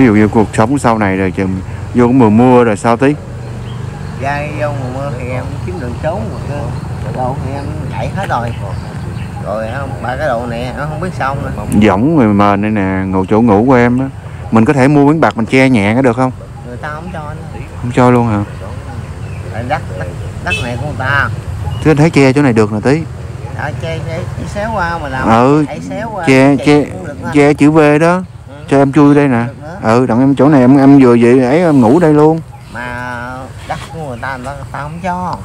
ví dụ như cuộc sống sau này rồi chừng vô mùa mưa rồi sao tí? Ra vô mùa mưa thì em kiếm đường trốn mà đồ thì em chạy hết rồi. Rồi không ba cái đồ này em không biết xong nữa. Võng rồi mền đây nè ngủ chỗ ngủ của em á. Mình có thể mua miếng bạc mình che nhẹ cái được không? Người ta không cho nữa không cho luôn hả? Tại đất đất đất này của người ta. Chứ anh thấy che chỗ này được nè tí. Đã che che xéo qua mà làm Ừ, xéo qua che che che chữ V đó. Ừ, cho em chui đây nè. Ừ đặng em chỗ này em em vừa vậy ấy em ngủ đây luôn. Mà đất của người ta người ta, người ta không cho.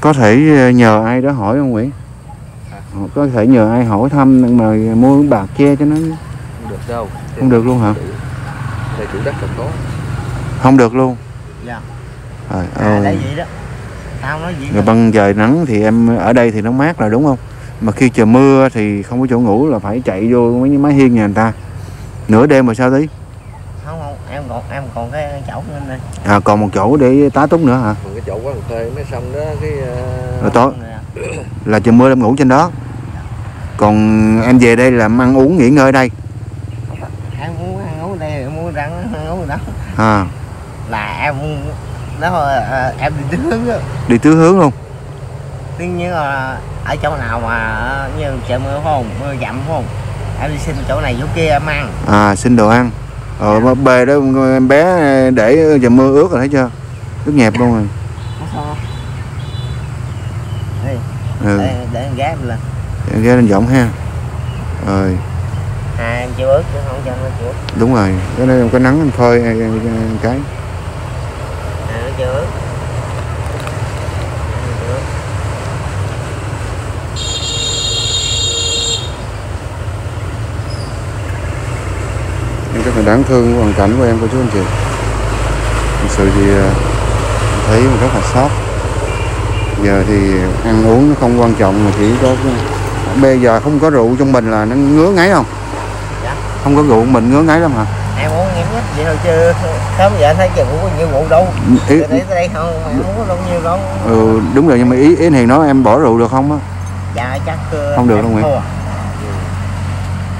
Có thể ờ, nhờ ai đó hỏi không Nguyễn? Ờ, có thể nhờ ai hỏi thăm mà mua bạc che cho nó. Không được đâu. Không được luôn hả? Đây chủ đất không có không được luôn. Dạ. Trời à, ơi. vậy đó tao nói gì rồi bằng trời nắng thì em ở đây thì nó mát rồi đúng không? Mà khi trời mưa thì không có chỗ ngủ là phải chạy vô mấy cái mái hiên nhà người ta nửa đêm rồi sao tí không không em còn em còn cái chỗ nên đây. À còn một chỗ để tá túc nữa hả? Còn cái chỗ quán thuê mới xong đó cái ờ, rồi tối. Nè. là trời mưa em ngủ trên đó. Còn em về đây làm ăn uống nghỉ ngơi đây. Em muốn ăn uống đây em muốn rắn ăn uống ở đó. À. Là em đó là em đi tới hướng á. Đi tứ hướng luôn. Tuy nhiên là ở chỗ nào mà như trời mưa phải không? Mưa dặm phải không em đi xin chỗ này chỗ kia em ăn. À xin đồ ăn. Ờ mà bề đó em bé để trời mưa ướt rồi thấy chưa? Ướt nhẹp luôn rồi. Đây, ừ. để, để em gáp lên em ghé lên giọng ha. Rồi. À em chưa ướt chứ không cho nó chưa ướt. Đúng rồi. Cái đây có nắng em phơi ờ, ờ, cái. À nó chưa ướt À, nó chưa ướt. em rất là đáng thương hoàn cảnh của em cô chú anh chị. Thực sự thì ờ, thấy rất là sót giờ thì ăn uống nó không quan trọng mà chỉ có bây giờ không có rượu trong mình là nó ngứa ngáy không? Dạ. không có rượu mình ngứa ngáy lắm hả? Em uống em ít vậy thôi chứ sớm giờ anh thấy chừng cũng có nhiều vụ đâu. Ý, để tới đây không mà em uống có đâu nhiều đâu. Ừ, đúng rồi nhưng mà ý ý hiền nói em bỏ rượu được không á? Dạ chắc uh, Không được đâu Nguyễn.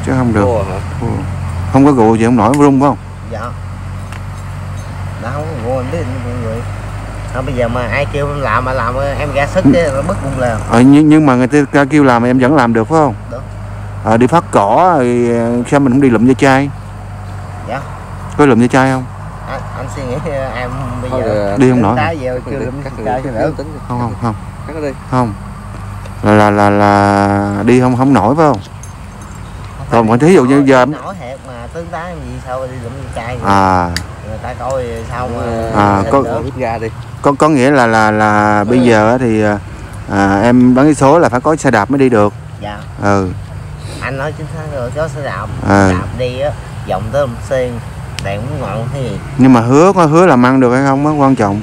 chứ không được. Thua hả? Thua. Không có rượu thì không nổi rung phải không? Dạ. Đã không có em biết mọi người. Không bây giờ mà ai kêu em làm mà làm em ra sức cái nó bứt bung lên ờ, nhưng, nhưng mà người ta kêu làm em vẫn làm được phải không? Được. ờ, đi phát cỏ rồi ờ, sao mình không đi lụm ve chai? Dạ. có lụm ve chai không? Anh, anh suy nghĩ em bây Thôi giờ đi không nổi. không không không. Đi. Không. Là là là, là đi không không nổi phải không còn mà thí dụ như giờ em- hẹp mà tương tá em gì sao đi lụm chai à. Người ta coi sao mà À, có- ít ra đi. có có nghĩa là là là bây giờ á thì à, em bán cái số là phải có xe đạp mới đi được. Dạ. Ừ. Anh nói chính xác rồi có xe đạp. À. đạp đi á vòng tới làm sen đèn cũng ngọn thế gì nhưng mà hứa có hứa làm ăn được hay không á quan trọng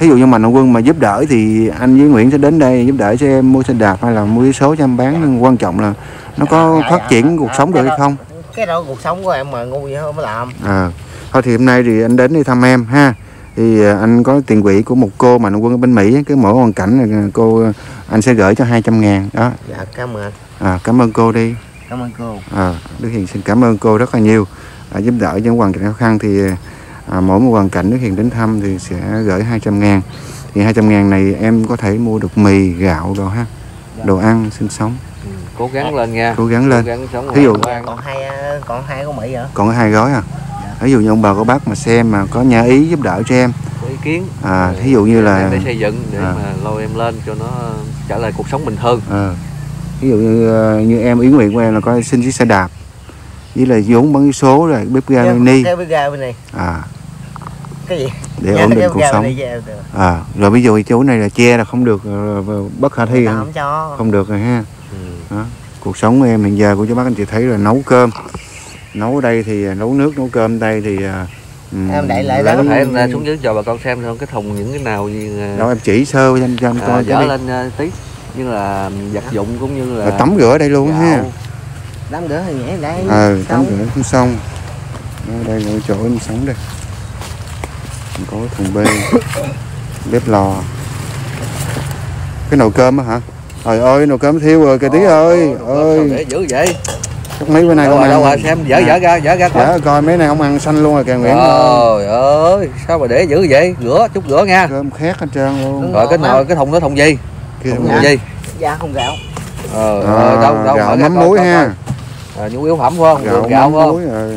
thí dụ như mạnh thường quân mà giúp đỡ thì anh với Nguyễn sẽ đến đây giúp đỡ cho em mua xe đạp hay là mua cái số cho em bán. Nhưng quan trọng là nó có Dạ, phát dạ, triển cuộc À, sống được hay không? cái đó cuộc sống của em mà ngu vậy không mới làm. À thôi thì hôm nay thì anh đến đi thăm em ha. Thì à, anh có tiền quỹ của một cô mạnh thường quân ở bên Mỹ cái mỗi hoàn cảnh là cô anh sẽ gửi cho 200 ngàn đó. Dạ cảm ơn à, cảm ơn cô đi. Cảm ơn cô. À, Đức Hiền xin cảm ơn cô rất là nhiều à, giúp đỡ những hoàn cảnh khó khăn thì à, mỗi một hoàn cảnh Đức Hiền đến thăm thì sẽ gửi 200 ngàn. Thì 200 ngàn này em có thể mua được mì gạo đồ ha đồ ăn sinh sống. Ừ, cố gắng lên nha. Cố gắng cố lên gắng sống Thí dụ- còn hai còn hai của mỹ hả? Còn có hai gói à. Ví dụ như ông bà cô bác mà xem mà có nhà ý giúp đỡ cho em. Có ý kiến. À, thí dụ như là để xây dựng để À. mà lôi em lên cho nó trở lại cuộc sống bình thường ờ, ví dụ như ờ, như em ý nguyện của em là có xin chiếc xe đạp. Với là vốn bán số rồi bếp ga mini. cái bếp ga bên này. À, cái gì? Để Nhớ ổn định cuộc sống. à, rồi ví dụ chỗ này là che là không được ờ, bất khả thi không cho. Không được rồi ha. Ừ. cuộc sống của em hiện giờ của chú bác anh chị thấy là nấu cơm. Nấu ở đây thì à, nấu nước nấu cơm đây thì à, ừm, Em đậy lại có thể em ra xuống dưới cho bà con xem không cái thùng những cái nào như à, đâu em chỉ sơ cho anh cho anh coi dở lên tí. Như là vật dụng cũng như là tắm rửa ở đây luôn ha. đám rửa thì nhảy đây ờ tắm Xong. rửa không xong. Đó, đây là chỗ em sống đây có thùng bê bếp lò. Cái nồi cơm á hả? Trời ơi nồi cơm thiêu rồi kìa tí ơi Ôi, sao ơi. để dữ vậy? Chắc mấy bữa nay không rồi đâu rồi ăn xem dở dở ra dở ra coi. Dạ coi mấy này không ăn xanh luôn rồi kìa Nguyễn. Trời ơi sao mà để dữ vậy? Rửa chút rửa nha. Cơm khét hết trơn luôn. Rồi cái nồi cái thùng đó thùng gì? Thùng thùng gì? da không gạo. Ờ À, ờ, đâu đâu gạo mắm muối ha. À, nhu yếu phẩm phải không? Gạo gạo, mắm muối rồi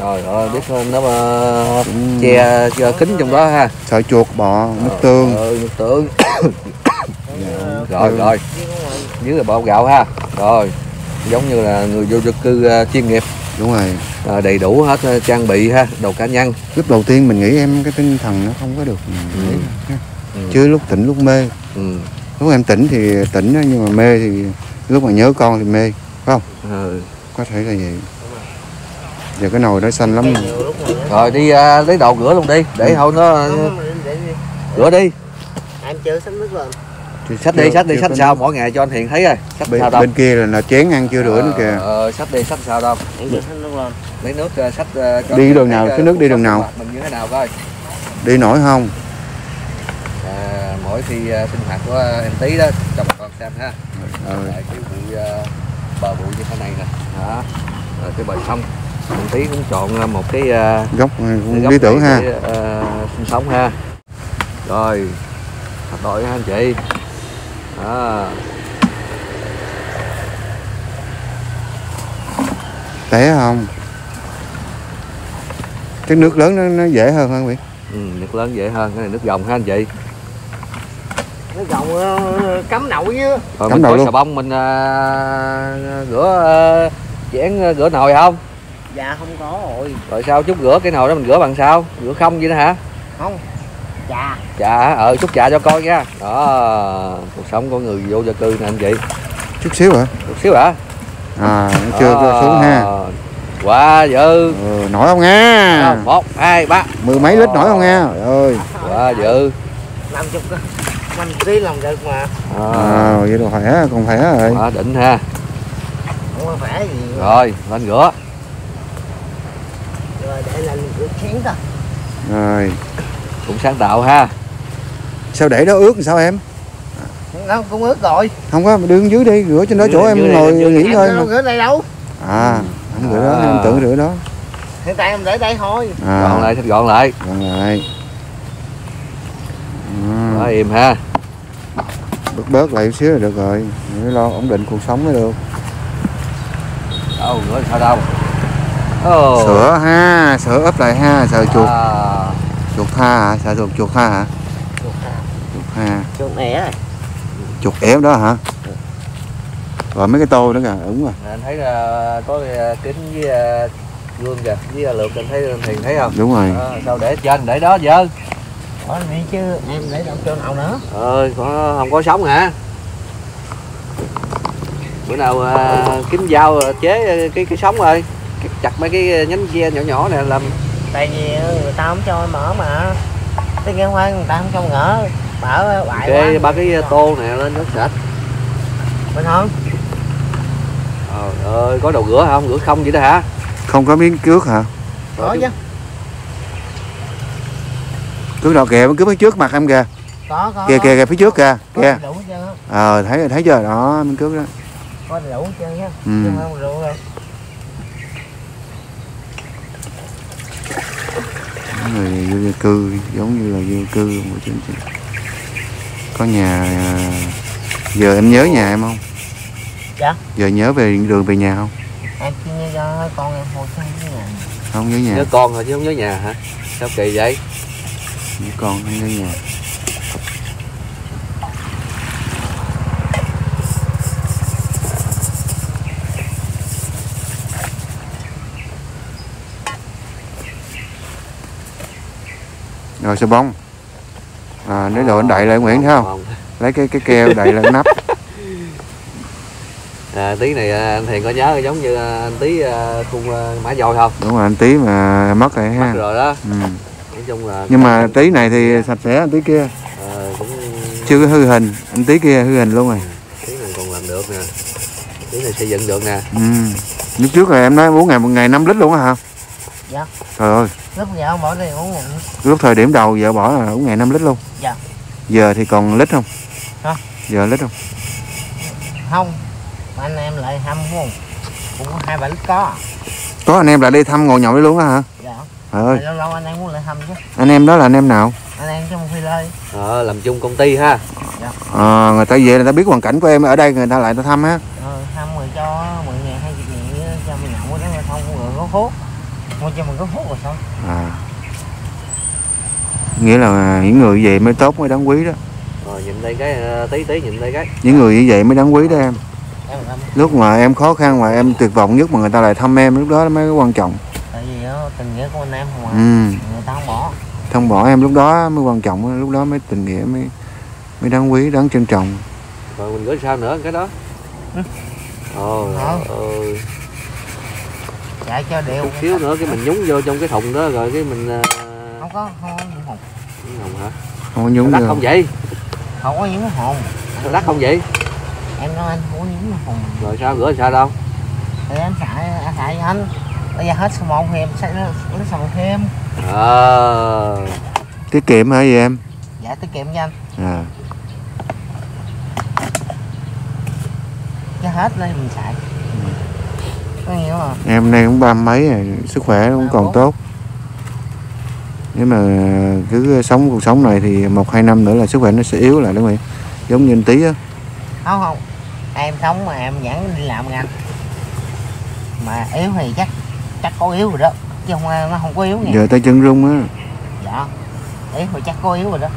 rồi rồi biết nó mà che, che kính trong đó ha. Sợi chuột bò nước tương. Ờ, nước tương. Rồi rồi. Dưới là bao gạo ha. Rồi giống như là người vô dân cư ờ, chuyên nghiệp. Đúng rồi. Ờ, đầy đủ hết ờ, trang bị ha đồ cá nhân. Lúc đầu tiên mình nghĩ em cái tinh thần nó không có được Ừ. ừ. chứ lúc tỉnh lúc mê. Ừ. lúc em tỉnh thì tỉnh nhưng mà mê thì lúc mà nhớ con thì mê ờ. có thể là vậy giờ cái nồi đó xanh lắm. Rồi đi ờ, lấy đồ rửa luôn đi để thôi nó ờ, để- để đi. rửa đi. Em chưa xách nước lên Chưa- sách đi sách đi sách sao mỗi ngày cho anh Hiền thấy rồi. Sách bên, sao đâu? bên kia là, là chén ăn chưa rửa nữa kìa. ờ sách đi sách sao đâu? Lấy nước ờ, sách ờ, cho Đi anh đường nào? ờ, cái nước đi đường nào? mình như thế nào coi? Đi nổi không? À, mỗi khi ờ, sinh hoạt của em tí đó cho bà con xem ha. Ờ, Lại cái bụi ờ, bờ bụi như thế này nè. Đó. Rồi cái bờ sông mình tí cũng chọn ờ, một cái ờ, góc cũng góc lý tưởng ha. để, ờ, sinh sống ha. Rồi thật đội ha anh chị. Đó. Té không? Cái nước lớn nó, nó dễ hơn hả Nguyễn ừ, nước lớn dễ hơn cái này nước gồng ha anh chị. Nó gồng ờ, cắm đậu chứ. Rồi Cắm mình có luôn. xà bông mình ờ, rửa ờ, chén rửa nồi không dạ không có rồi. Rồi sao? Chút rửa cái nồi đó mình rửa bằng sao? Rửa không vậy đó hả? Không. Dạ. Chà hả? ờ chút chà cho coi nha. Đó cuộc sống của người vô gia cư nè anh chị. Chút xíu hả? Chút xíu hả? À chưa có xuống ha. quá dữ. Ừ, nổi không Không, một hai ba. Mười mấy lít nổi không nha? Trời ơi. Quá dữ. Năm chục năm ký làm được mà. À, à, vậy là khỏe còn khỏe rồi. Quá đỉnh ha. Không có phải gì. Rồi lên rửa để lên được chén ta rồi. Cũng sáng tạo ha. Sao để đó ướt làm sao em? Nó cũng ướt rồi. Không có đứng dưới đi rửa trên đó Dưới chỗ em ngồi nghỉ thôi. Mà rửa đây đâu. À không rửa đó À. em tưởng rửa đó. Hiện tại em để đây thôi. À. Gọn lại thích gọn lại. Gọn lại. À, im ha. Bớt bớt lại xíu là được rồi. Mới lo ổn định cuộc sống mới được. Đâu rửa sao đâu Ồ. sữa ha sữa ấp lại ha sợ chuột. À, chuột tha hả? Sợ chuột chuột tha hả? Chuột à, chuột tha. Chuột rồi chuột ẻo đó hả? Rồi mấy cái tô nữa kìa đúng rồi. Anh thấy là có cái kính với ờ, gương kìa với ờ, lượt anh thấy Hiền thấy không? Đúng rồi. À, sao để trên để đó dơ có này chứ em để đâu chỗ nào nữa. Ơi có không có sống hả? Bữa nào à, kiếm dao à, chế à, cái cái sống rồi chặt mấy cái nhánh ve nhỏ nhỏ này làm tại vì người ta không cho mở mà. Cái nghe khoan người ta không cho ngỡ mở bại cái quá. ba cái tô này lên nước sạch. Bình không trời ơi có đầu rửa không rửa không vậy đó hả? Không có miếng cước hả? Có chứ. Cước đâu kìa cước phía trước mặt em kìa. Có có. Kìa kìa kìa phía trước kìa có kìa. ờ thấy thấy chưa? Đó miếng cước đó. Có đầy đủ hết trơn á. Ừ. không rượu người vô gia cư giống như là vô gia cư một chương trình. Có nhà à, giờ em nhớ nhà em không? Dạ. giờ nhớ về đường về nhà không? Em chỉ nhớ cho con em hồi sinh cái nhà không nhớ nhà. Nhớ con thôi chứ không nhớ nhà hả? Sao kỳ vậy? Nhớ con không nhớ nhà rồi xà bông. À, nếu đồ anh đậy lại Nguyễn thấy không? Lấy cái cái keo đậy lại nắp. À, tí này à, anh Thiền có nhớ giống như à, anh tí à, khung à, mã dồi không? Đúng rồi anh tí mà mất rồi ha. Mất rồi đó. Ừ. nói chung là nhưng mà tí này thì sạch sẽ anh tí kia. Ờ, cũng chưa có hư hình. Anh tí kia hư hình luôn rồi. Tí này còn làm được nè. Tí này xây dựng được nè. Ừ. lúc trước là em nói uống ngày một ngày 5 lít luôn á hả Dạ. trời ơi. Lúc giờ ông bỏ đi uống một lúc thời điểm đầu vợ bỏ là uống ngày 5 lít luôn. Dạ. giờ thì còn lít không? Hả? giờ lít không? Không. Anh em lại hâm không cũng có hai ba lít có. Có anh em lại đi thăm ngồi nhậu đấy luôn á hả? Dạ. Trời ơi. Lâu lâu anh em muốn lại thăm chứ. Anh em đó là anh em nào? Anh em trong một phi lơi ờ, làm chung công ty ha. À, người ta về người ta biết hoàn cảnh của em ở đây người ta lại ta thăm á. Ờ, thăm rồi cho mười ngàn hai chục ngàn cho mình nhậu đó không rồi có thuốc mua cho mình có thuốc rồi sao à. nghĩa là những người như vậy mới tốt mới đáng quý đó. Rồi nhìn đây cái ờ, tí tí nhìn đây cái. Những người như vậy mới đáng quý đó em. Lúc mà em khó khăn mà em tuyệt vọng nhất mà người ta lại thăm em lúc đó mới quan trọng. Tại vì đó, tình nghĩa của anh em không à. Ừ. người ta không bỏ. Không bỏ em lúc đó mới quan trọng lúc đó mới tình nghĩa mới mới đáng quý đáng trân trọng. Rồi mình gửi sao nữa cái đó. Ừ. ồ Hả? ơi chạy cho đều chút xíu nữa cái mình nhúng vô trong cái thùng đó rồi cái mình ờ, không có không có những hồn cái hồng hả? Không nhúng vô. không vậy? Không có những hồn đắt không vậy? Em nói anh không có những hồn rồi sao gửi sao đâu? Thì em xài em xài anh. Bây giờ hết số một thì em sẽ lấy số một thêm. Ờ. Tiết kiệm hả gì em? Dạ tiết kiệm cho anh. À. Cho hết lên mình xài em nay cũng ba mấy rồi sức khỏe cũng còn tốt. Nếu mà cứ sống cuộc sống này thì một hai năm nữa là sức khỏe nó sẽ yếu lại đúng không giống như anh tí á. Không không. Em sống mà em vẫn đi làm anh mà yếu thì chắc chắc có yếu rồi đó. Chứ không nó không có yếu nè giờ tay chân rung á. Dạ. Yếu thì chắc có yếu rồi đó.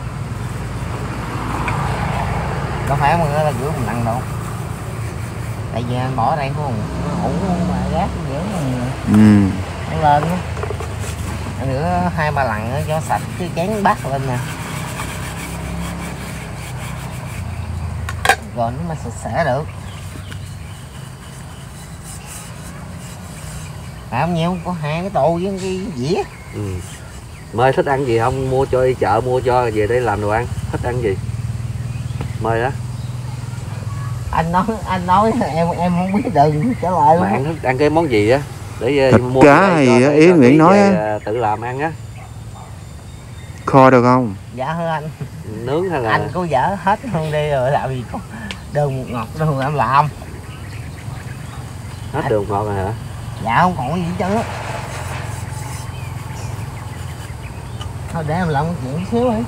Đâu phải mà nó là rửa mình nặng đâu tại vì bỏ đây không ủ mà gác mà. Ừ. Lên nữa hai ba lần nữa cho sạch cái chén bát lên nè. Rồi nó mới sạch sẽ được. Làm nhiều có hai cái tô với cái dĩa. Ừ. mời thích ăn gì không? Mua cho đi chợ mua cho về đây làm đồ ăn. Thích ăn gì? Mời đó anh nói anh nói em em không biết đừng trả lời luôn á. ăn cái món gì á? Để ờ, Thịt mua cá gì á, Ý Nguyễn nói á. ờ, tự làm ăn á. Kho được không? Dạ thưa anh. Nướng hay là? Anh có dở hết không đi rồi làm gì có đường một ngọt đường em làm. Hết đường ngọt rồi hả? Dạ không còn cái gì hết trơn á. Thôi để em làm một chuyện xíu đi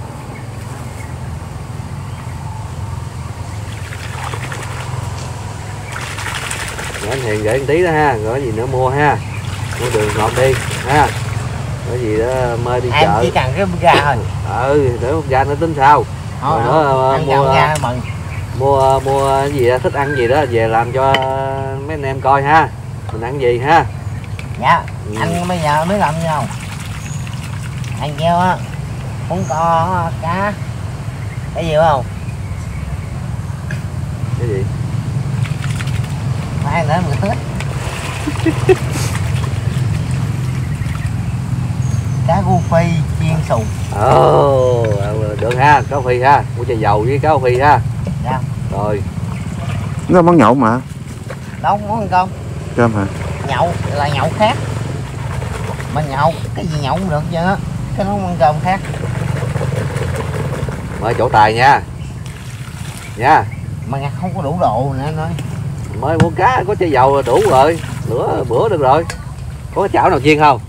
anh hiền gửi một tí đó ha rồi có gì nữa mua ha mua đường ngọt đi ha có gì đó mời đi em chợ. chỉ cần cái bức ga thôi. Ừ để một ra nó tính sao. Thôi Rồi nữa, anh mua- ga mừng. mua mua gì đó thích ăn gì đó về làm cho mấy anh em coi ha mình ăn gì ha. Dạ Ừ. anh bây giờ mới làm gì không? Anh kêu á muốn co cá cái gì không? Cái gì hai nữa mình hết. Cá gu phi chiên sùng ồ được ha cá phi ha mua chai dầu với cá phi ha. Dạ. rồi. Nó món nhậu mà. Đâu muốn ăn cơm. Cơm hả? Nhậu là nhậu khác. Mà nhậu cái gì nhậu cũng được chứ. Á cái nó ăn cơm khác. Mời chỗ tài nha. Nha. Mà nghe không có đủ đồ nữa nói mới mua cá có chai dầu là đủ rồi. Lửa bữa được rồi. Có cái chảo nào chiên không?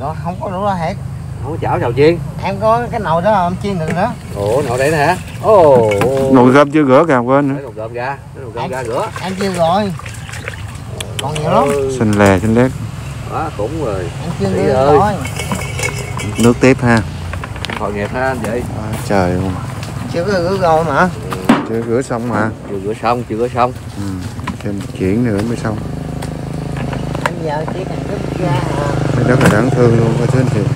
Rồi không có đủ hết. Không có chảo nào chiên. Em có cái nồi đó em chiên được nữa. Ồ nồi đây nè. Hả ồ. Nồi cơm chưa rửa kìa quên nữa. Nồi cơm ra nồi cơm ra rửa. em chiên rồi. Còn nhiều lắm. Ừ, xanh lè xanh lét. Đó cũng rồi. Em được ơi. rồi. Nước tiếp ha. Tội nghiệp ha anh vậy à, trời ơi, chưa có rửa rồi mà. Chưa rửa xong mà. Chưa rửa xong chưa rửa xong. Ừ. thêm chuyển nữa mới xong anh giờ chỉ cần cái bức ga à. rất là đáng thương luôn có anh chị